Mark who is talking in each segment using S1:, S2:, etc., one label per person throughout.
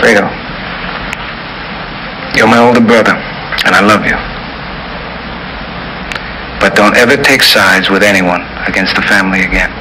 S1: Fredo, you're my older brother, and I love you. But don't ever take sides with anyone against the family again.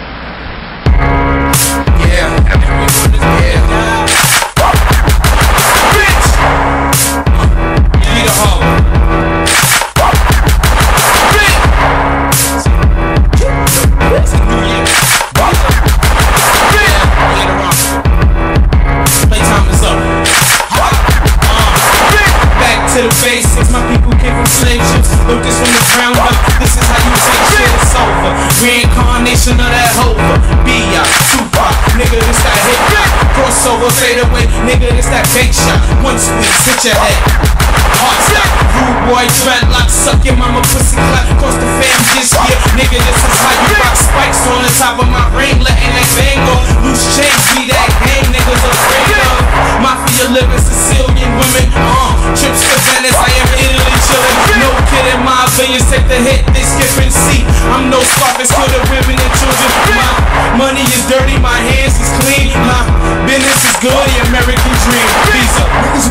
S2: To the basics, my people came from slave ships. Look this from the ground up, this is how you take shit, it's over. Reincarnation of that Hova. B.I. Tupac, nigga, this that hip hop. Crossover, fade away, nigga, this that fake shot. One squeeze, hit your head. Heart stop, rude boy, dreadlocks, suck your mama pussy clap. Cross the fam this year, nigga, this is how you rock spikes on the top of my ring, letting opinions take the hit, they skip and see. I'm no Scarface for the women and children. My money is dirty, my hands is clean. My business is good, the American dream. Visa.
S3: Niggas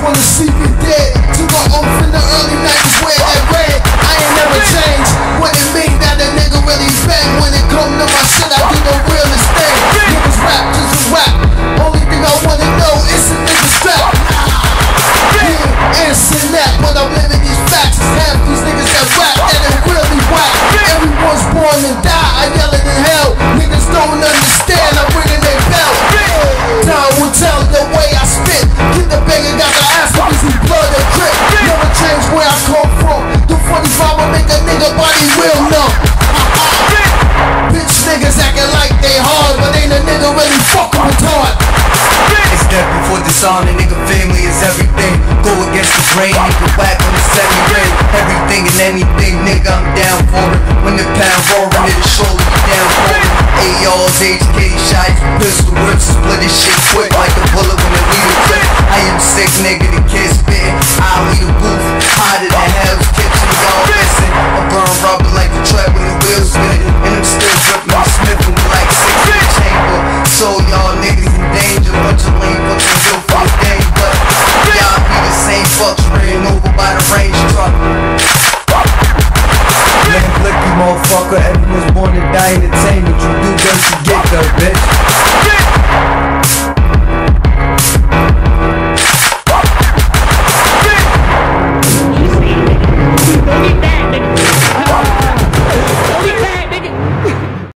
S3: come from. The funny vibe make a nigga body real numb Bitch niggas acting like they hard But ain't a nigga really fucking retard
S4: It's death before dishonor, nigga. Family is everything. Go against the grain, nigga. Whack on the second ring Everything and anything, nigga. I'm down for it. When the pound roaring, it'll surely be down for it. ARs, HK shots, pistol whips Split this shit quick like a bullet when the needle clip. I am sick nigga, Everyone's born to die entertainment, you do best to get the bitch.